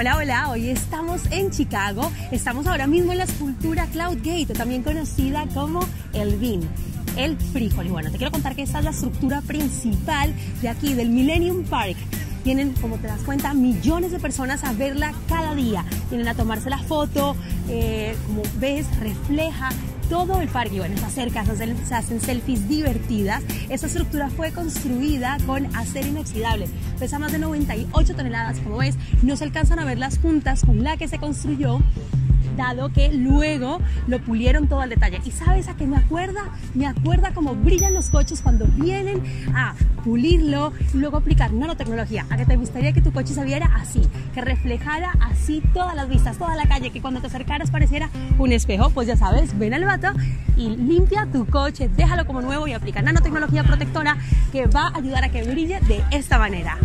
Hola, hola, hoy estamos en Chicago, estamos ahora mismo en la escultura Cloud Gate, también conocida como el BIM el frijol. Y bueno, te quiero contar que esta es la estructura principal de aquí, del Millennium Park. Vienen, como te das cuenta, millones de personas a verla cada día. Vienen a tomarse la foto, eh, como ves, refleja todo el parque. Bueno, se acerca, se hacen selfies divertidas. Esta estructura fue construida con acero inoxidable. Pesa más de 98 toneladas, como ves. No se alcanzan a ver las juntas con la que se construyó dado que luego lo pulieron todo al detalle. ¿Y sabes a qué me acuerda? Me acuerda cómo brillan los coches cuando vienen a pulirlo y luego aplicar nanotecnología. ¿A qué te gustaría que tu coche se viera así? Que reflejara así todas las vistas, toda la calle, que cuando te acercaras pareciera un espejo. Pues ya sabes, ven al vato y limpia tu coche, déjalo como nuevo y aplica nanotecnología protectora que va a ayudar a que brille de esta manera.